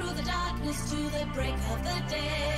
through the darkness to the break of the day.